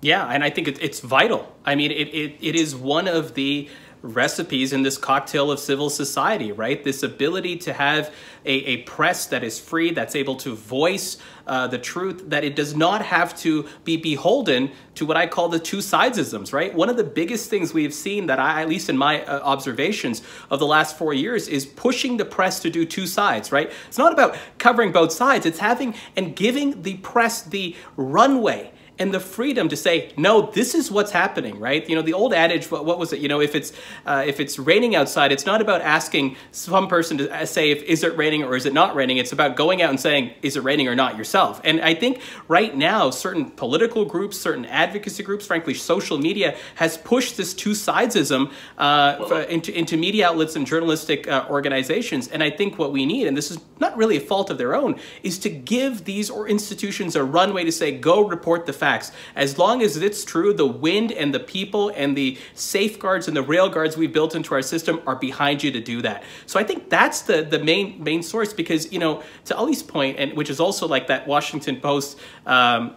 Yeah, and I think it's vital. I mean, it, it, it is one of the recipes in this cocktail of civil society, right? This ability to have a, a press that is free, that's able to voice uh, the truth, that it does not have to be beholden to what I call the two sidesisms, right? One of the biggest things we have seen that I, at least in my uh, observations of the last four years, is pushing the press to do two sides, right? It's not about covering both sides, it's having and giving the press the runway and the freedom to say, no, this is what's happening, right? You know, the old adage, what, what was it? You know, if it's uh, if it's raining outside, it's not about asking some person to uh, say if is it raining or is it not raining. It's about going out and saying, is it raining or not yourself. And I think right now, certain political groups, certain advocacy groups, frankly, social media has pushed this two-sidesism uh, into, into media outlets and journalistic uh, organizations. And I think what we need, and this is not really a fault of their own, is to give these or institutions a runway to say, go report the facts facts. As long as it's true, the wind and the people and the safeguards and the rail guards we built into our system are behind you to do that. So I think that's the, the main main source because, you know, to Ali's point, and which is also like that Washington Post um,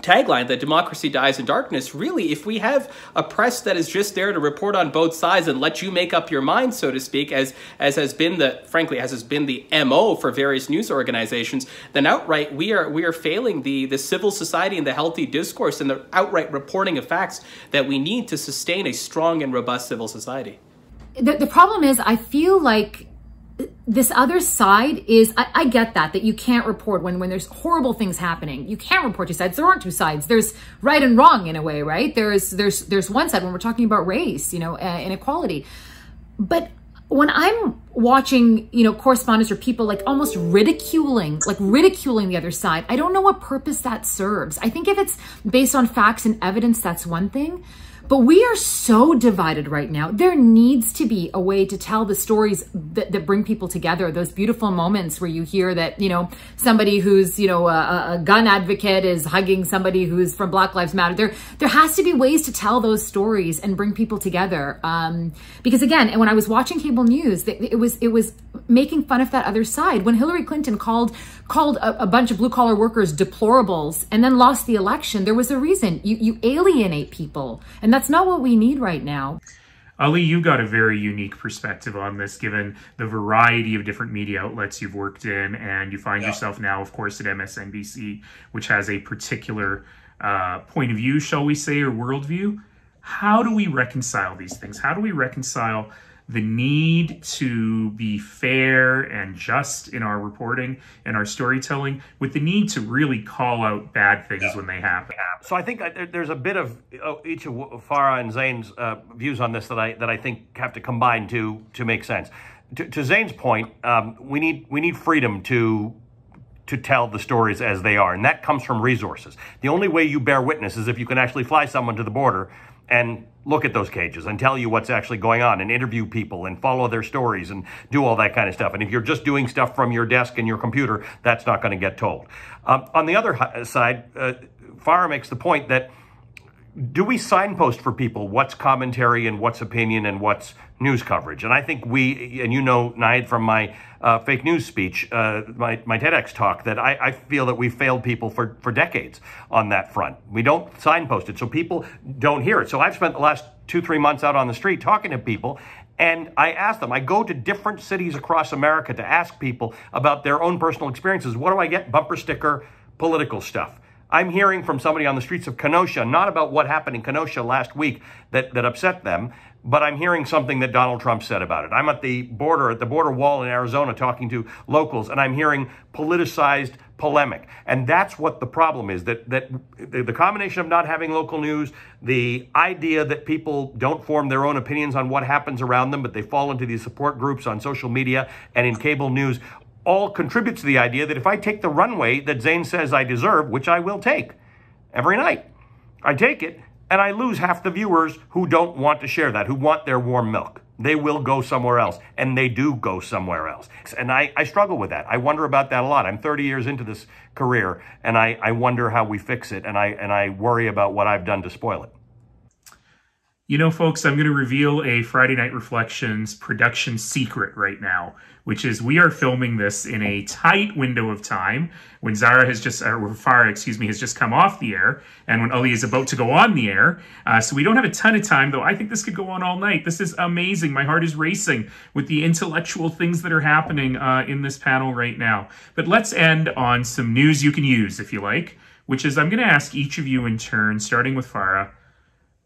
tagline that democracy dies in darkness. Really if we have a press that is just there to report on both sides and let you make up your mind so to speak as as has been the frankly as has been the mo for various news organizations then outright we are we are failing the the civil society and the healthy discourse and the outright reporting of facts that we need to sustain a strong and robust civil society. The, the problem is i feel like this other side is I, I, get that that you can't report when when there's horrible things happening. You can't report two sides. There aren't two sides. There's right and wrong in a way right? There's there's there's one side when we're talking about race you know uh, inequality. But when i'm watching you know correspondents or people like almost ridiculing like ridiculing the other side i don't know what purpose that serves. I think if it's based on facts and evidence that's one thing but we are so divided right now. There needs to be a way to tell the stories that, that bring people together. Those beautiful moments where you hear that, you know, somebody who's, you know, a, a gun advocate is hugging somebody who's from Black Lives Matter. There, there has to be ways to tell those stories and bring people together. Um, because again, and when I was watching cable news, it was, it was making fun of that other side. When Hillary Clinton called, called a, a bunch of blue collar workers deplorables and then lost the election, there was a reason. You, you alienate people. And that's that's not what we need right now. Ali, you've got a very unique perspective on this, given the variety of different media outlets you've worked in, and you find yeah. yourself now, of course, at MSNBC, which has a particular uh, point of view, shall we say, or worldview. How do we reconcile these things? How do we reconcile the need to be fair and just in our reporting and our storytelling with the need to really call out bad things yeah. when they happen. So I think uh, there's a bit of oh, each of Farah and Zain's uh, views on this that I that I think have to combine to to make sense. To, to Zain's point, um, we need we need freedom to to tell the stories as they are. And that comes from resources. The only way you bear witness is if you can actually fly someone to the border and look at those cages and tell you what's actually going on and interview people and follow their stories and do all that kind of stuff. And if you're just doing stuff from your desk and your computer, that's not going to get told. Um, on the other side, uh, Farah makes the point that do we signpost for people what's commentary and what's opinion and what's news coverage? And I think we, and you know, Naheed, from my uh, fake news speech, uh, my, my TEDx talk, that I, I feel that we've failed people for, for decades on that front. We don't signpost it, so people don't hear it. So I've spent the last two, three months out on the street talking to people, and I ask them, I go to different cities across America to ask people about their own personal experiences. What do I get? Bumper sticker, political stuff. I'm hearing from somebody on the streets of Kenosha, not about what happened in Kenosha last week that, that upset them, but I'm hearing something that Donald Trump said about it. I'm at the border, at the border wall in Arizona talking to locals, and I'm hearing politicized polemic. And that's what the problem is, that, that the combination of not having local news, the idea that people don't form their own opinions on what happens around them, but they fall into these support groups on social media and in cable news, all contributes to the idea that if I take the runway that Zain says I deserve, which I will take every night, I take it and I lose half the viewers who don't want to share that, who want their warm milk. They will go somewhere else, and they do go somewhere else. And I, I struggle with that. I wonder about that a lot. I'm 30 years into this career, and I, I wonder how we fix it, and I, and I worry about what I've done to spoil it. You know, folks, I'm going to reveal a Friday Night Reflections production secret right now, which is we are filming this in a tight window of time when Zara has just, or Farah, excuse me, has just come off the air and when Ali is about to go on the air. Uh, so we don't have a ton of time, though. I think this could go on all night. This is amazing. My heart is racing with the intellectual things that are happening uh, in this panel right now. But let's end on some news you can use, if you like, which is I'm going to ask each of you in turn, starting with Farah,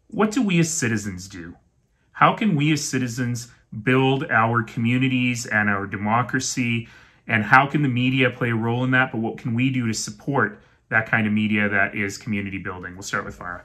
what do we as citizens do? How can we as citizens build our communities and our democracy? And how can the media play a role in that? But what can we do to support that kind of media that is community building? We'll start with Farah.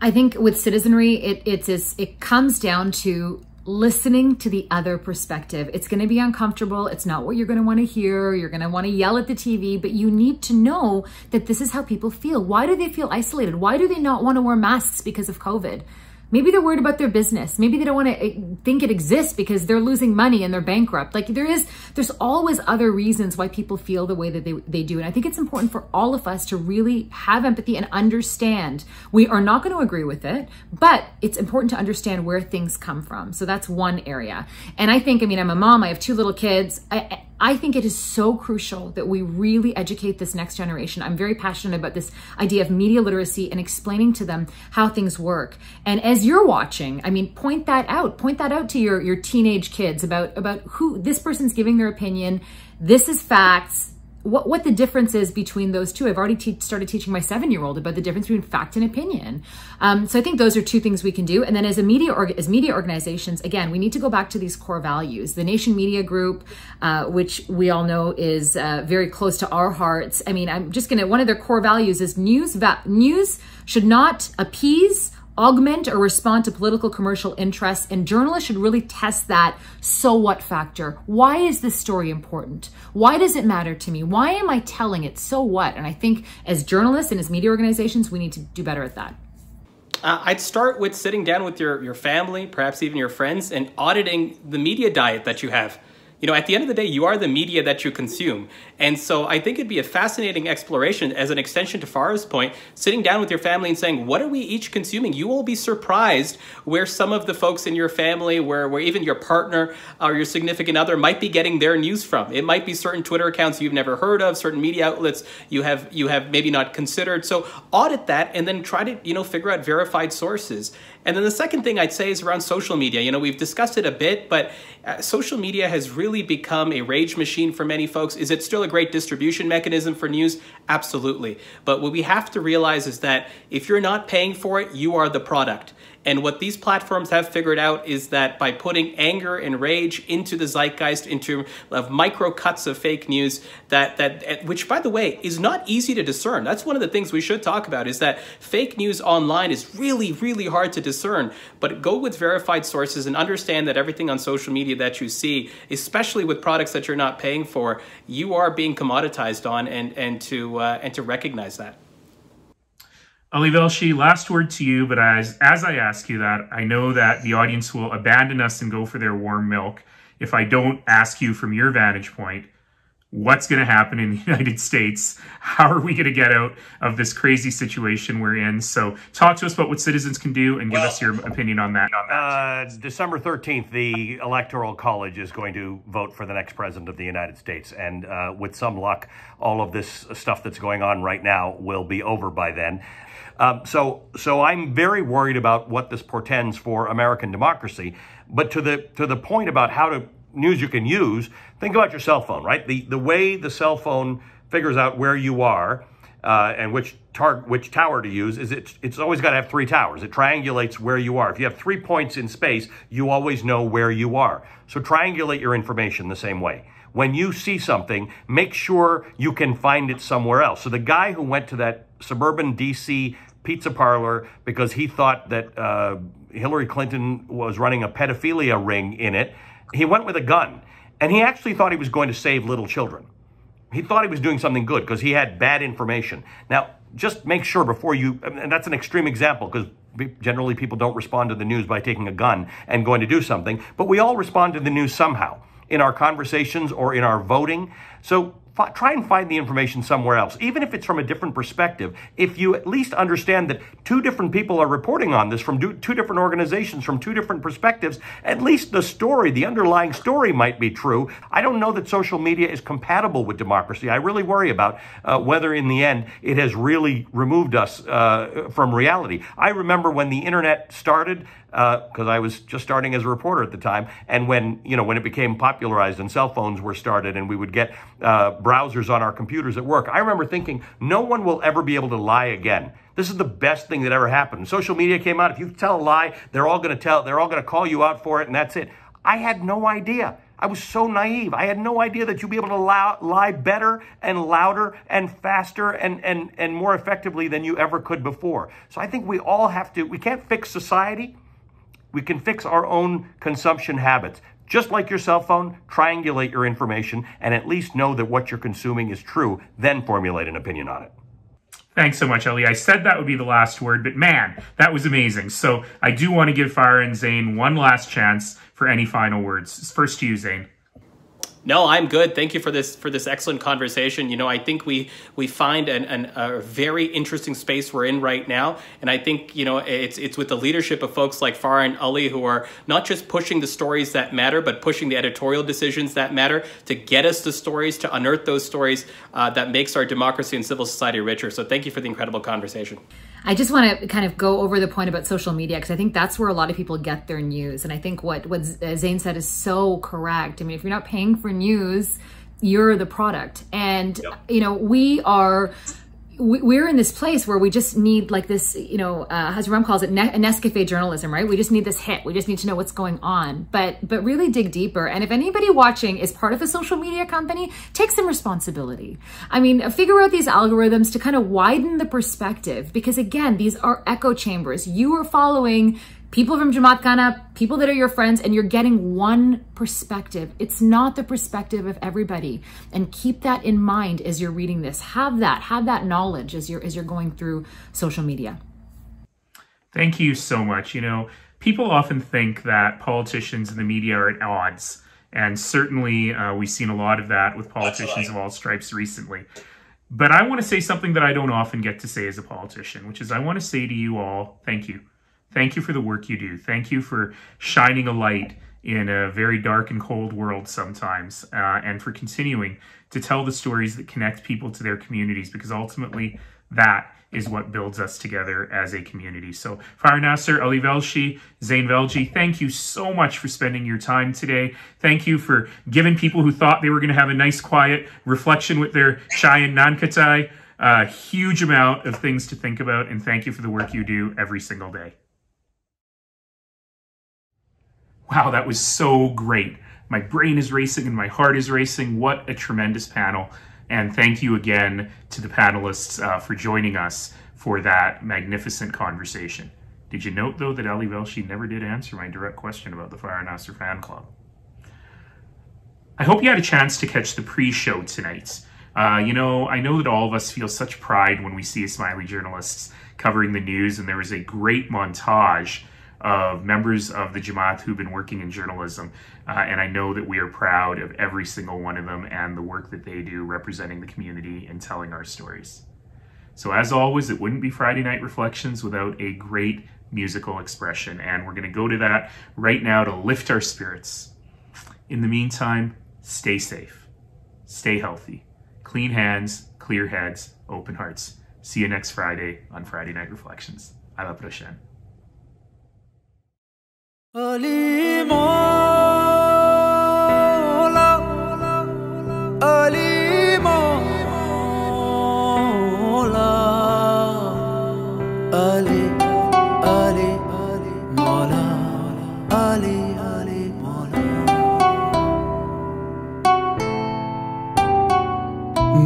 I think with citizenry, it, it's, it comes down to listening to the other perspective. It's going to be uncomfortable. It's not what you're going to want to hear. You're going to want to yell at the TV, but you need to know that this is how people feel. Why do they feel isolated? Why do they not want to wear masks because of COVID? Maybe they're worried about their business. Maybe they don't want to eh, think it exists because they're losing money and they're bankrupt. Like there is, there's always other reasons why people feel the way that they, they do. And I think it's important for all of us to really have empathy and understand. We are not going to agree with it, but it's important to understand where things come from. So that's one area. And I think, I mean, I'm a mom, I have two little kids. I, I think it is so crucial that we really educate this next generation. I'm very passionate about this idea of media literacy and explaining to them how things work. And as you're watching, I mean, point that out. Point that out to your, your teenage kids about, about who this person's giving their opinion. This is facts what, what the difference is between those two. I've already te started teaching my seven-year-old about the difference between fact and opinion. Um, so I think those are two things we can do. And then as a media as media organizations, again, we need to go back to these core values. The Nation Media Group, uh, which we all know is uh, very close to our hearts. I mean, I'm just gonna, one of their core values is news, news should not appease augment or respond to political commercial interests and journalists should really test that so what factor. Why is this story important? Why does it matter to me? Why am I telling it so what? And I think as journalists and as media organizations, we need to do better at that. Uh, I'd start with sitting down with your, your family, perhaps even your friends, and auditing the media diet that you have. You know, at the end of the day, you are the media that you consume. And so I think it'd be a fascinating exploration as an extension to Farah's point, sitting down with your family and saying, what are we each consuming? You will be surprised where some of the folks in your family, where, where even your partner or your significant other might be getting their news from. It might be certain Twitter accounts you've never heard of, certain media outlets you have you have maybe not considered. So audit that and then try to, you know, figure out verified sources. And then the second thing I'd say is around social media. You know, we've discussed it a bit, but uh, social media has really become a rage machine for many folks. Is it still a great distribution mechanism for news? Absolutely. But what we have to realize is that if you're not paying for it, you are the product. And what these platforms have figured out is that by putting anger and rage into the zeitgeist, into of micro cuts of fake news, that that which by the way is not easy to discern. That's one of the things we should talk about is that fake news online is really, really hard to discern. But go with verified sources and understand that everything on social media that you see, especially with products that you're not paying for, you are being commoditized on and, and to uh, and to recognize that. Ali Velshi, last word to you, but as, as I ask you that, I know that the audience will abandon us and go for their warm milk if I don't ask you from your vantage point, what's going to happen in the United States? How are we going to get out of this crazy situation we're in? So talk to us about what citizens can do and give well, us your opinion on that. Uh, December 13th, the Electoral College is going to vote for the next president of the United States. And uh, with some luck, all of this stuff that's going on right now will be over by then. Um, so, so I'm very worried about what this portends for American democracy. But to the to the point about how to news you can use, think about your cell phone, right? The the way the cell phone figures out where you are uh, and which tar- which tower to use is it, it's always got to have three towers. It triangulates where you are. If you have three points in space, you always know where you are. So triangulate your information the same way. When you see something, make sure you can find it somewhere else. So the guy who went to that suburban DC pizza parlor because he thought that uh, Hillary Clinton was running a pedophilia ring in it. He went with a gun, and he actually thought he was going to save little children. He thought he was doing something good because he had bad information. Now, just make sure before you, and that's an extreme example because generally people don't respond to the news by taking a gun and going to do something, but we all respond to the news somehow in our conversations or in our voting. So try and find the information somewhere else, even if it's from a different perspective. If you at least understand that two different people are reporting on this from two different organizations, from two different perspectives, at least the story, the underlying story might be true. I don't know that social media is compatible with democracy. I really worry about uh, whether in the end it has really removed us uh, from reality. I remember when the internet started, because uh, I was just starting as a reporter at the time. And when you know when it became popularized and cell phones were started, and we would get uh, browsers on our computers at work, I remember thinking, no one will ever be able to lie again. This is the best thing that ever happened. Social media came out. If you tell a lie, they're all going to tell. They're all going to call you out for it, and that's it. I had no idea. I was so naive. I had no idea that you'd be able to lie better and louder and faster and, and, and more effectively than you ever could before. So I think we all have to, we can't fix society. We can fix our own consumption habits. Just like your cell phone, triangulate your information and at least know that what you're consuming is true, then formulate an opinion on it. Thanks so much, Ali. I said that would be the last word, but man, that was amazing. So I do want to give Farah and Zain one last chance for any final words. First to you, Zain. No, I'm good. Thank you for this for this excellent conversation. You know, I think we we find an, an, a very interesting space we're in right now, and I think you know it's it's with the leadership of folks like Farah and Ali who are not just pushing the stories that matter, but pushing the editorial decisions that matter to get us the stories, to unearth those stories uh, that makes our democracy and civil society richer. So, thank you for the incredible conversation. I just want to kind of go over the point about social media because I think that's where a lot of people get their news. And I think what, what uh, Zain said is so correct. I mean, if you're not paying for news, you're the product. And, yep. you know, we are we're in this place where we just need like this, you know, uh, as Ram calls it, ne- Nescafe journalism, right? We just need this hit. We just need to know what's going on, but but really dig deeper. And if anybody watching is part of a social media company, take some responsibility. I mean, figure out these algorithms to kind of widen the perspective, because again, these are echo chambers. You are following people from Jamaat Khana, people that are your friends, and you're getting one perspective. It's not the perspective of everybody. And keep that in mind as you're reading this. Have that, have that knowledge as you're as you're going through social media. Thank you so much. You know, people often think that politicians and the media are at odds. And certainly uh, we've seen a lot of that with politicians of all stripes recently. But I want to say something that I don't often get to say as a politician, which is I want to say to you all, thank you. Thank you for the work you do. Thank you for shining a light in a very dark and cold world sometimes, uh, and for continuing to tell the stories that connect people to their communities, because ultimately that is what builds us together as a community. So, Farah Nasser, Ali Velshi, Zain Velji, thank you so much for spending your time today. Thank you for giving people who thought they were going to have a nice, quiet reflection with their Chai and Nankatai a huge amount of things to think about. And thank you for the work you do every single day. Wow, that was so great. My brain is racing and my heart is racing. What a tremendous panel. And thank you again to the panelists uh, for joining us for that magnificent conversation. Did you note, though, that Ali Velshi never did answer my direct question about the Farah Nasser fan club? I hope you had a chance to catch the pre-show tonight. Uh, you know, I know that all of us feel such pride when we see Ismaili journalists covering the news, and there was a great montage of members of the Jamaat who've been working in journalism. Uh, and I know that we are proud of every single one of them and the work that they do representing the community and telling our stories. So, as always, it wouldn't be Friday Night Reflections without a great musical expression. And we're going to go to that right now to lift our spirits. In the meantime, stay safe, stay healthy, clean hands, clear heads, open hearts. See you next Friday on Friday Night Reflections. À la prochaine. Ali Mola Ali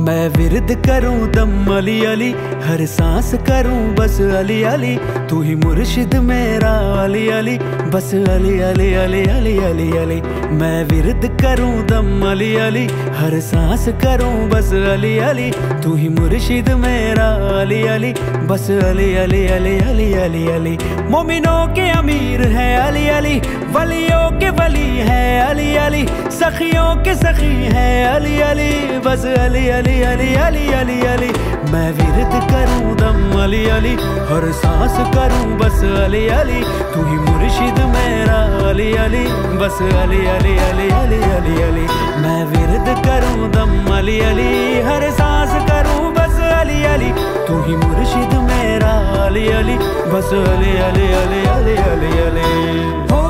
मैं विरद करूँ दम अली अली हर सांस करूँ बस अली अली तू ही मुर्शिद मेरा अली अली बस अली अली अली अली अली अली मैं विरद करूँ दम अली अली हर सांस करूँ बस अली अली तू ही मुर्शिद मेरा अली अली बस अली अली अली अली अली अली मोमिनों के अमीर है अली अली वलियों के वली है अली अली सखियों के सखी है अली अली बस अली अली अली अली अली अली मैं विरद करूँ दम अली अली हर सांस करूँ बस अली अली तू ही मुर्शिद मेरा अली अली बस अली अली अली अली अली अली मैं विरद करूँ दम अली अली हर सांस करूँ बस अली अली तू ही मुर्शिद मेरा अली अली बस अली अली अली अली अली अली हो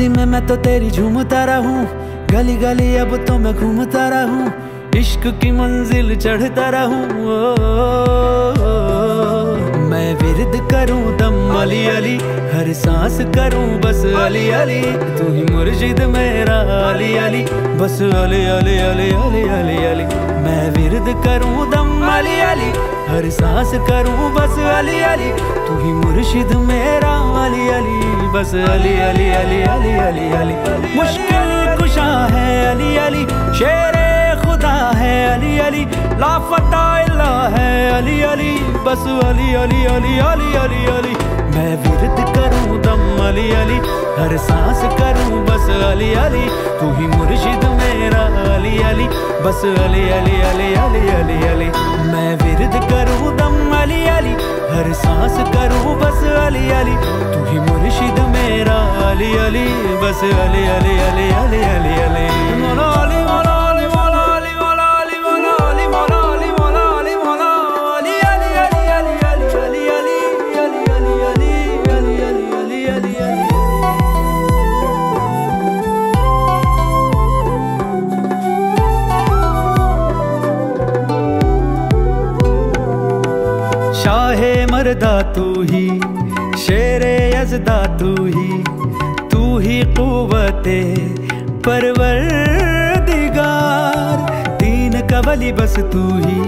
मस्ती में मैं तो तेरी झूमता रहूँ। गली गली अब तो मैं घूमता रहूँ। इश्क की मंजिल चढ़ता रहूँ। ओ, ओ, ओ, ओ, ओ, ओ, दम अली अली हर सांस करूँ बस अली अली तू ही मुर्शिद मेरा अली अली बस अली अली अली अली अली अली मैं विरद करूँ दम अली अली हर सांस करूँ बस अली अली तू ही मुर्शिद मेरा अली अली बस अली अली अली अली अली अली मुश्किल कुशा है अली अली शेरे खुदा है अली अली लाफता है अली अली बस अली अली अली अली अली अली मैं विरद करूँ दम अली अली हर सांस करूँ बस अली अली तू ही मुर्शिद मेरा अली अली बस अली अली अली अली अली अली मैं विरद करूँ दम अली अली हर सांस करूँ बस अली अली तू ही मुर्शिद मेरा अली अली बस अली अली अली अली अली अली शाहे तू ही, शेर यजदा तू ही तू ही कुवते परवरदिगार। दीन का वली बस तू ही,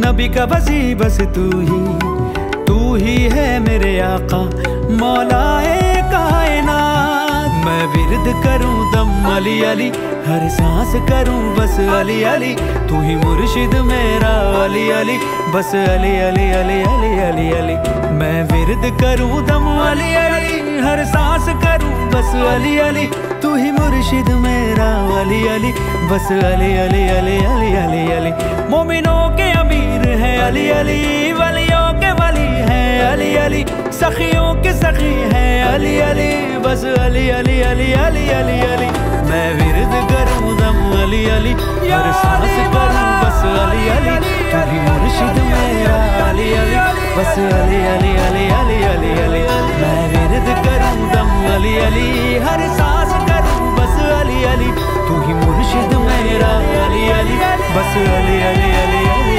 नबी का वसी बस तू ही तू ही है मेरे आका, मौलाए मैं विरद करूँ दम अली अली, हर सांस करूँ बस अली अली। तू ही मुर्शिद मेरा अली अली, बस अली अली अली अली अली अली। मैं विरद करूँ दम अली अली, हर सांस करूँ बस अली अली। तू ही मुर्शिद मेरा अली अली, बस अली अली अली अली अली अली। मोमिनों के अमीर है अली अली, वली है अली अली सखियों के सखी है अली अली बस अली अली अली अली अली अली मैं विरद करूँ दम अली अली हर सांस करूँ बस अली अली तू ही मुर्शिद मेरा अली अली बस अली अली अली अली अली अली मैं विरद करूँ दम अली अली हर सांस करूँ बस अली अली तू ही मुर्शिद मेरा अली अली बस अली अली अली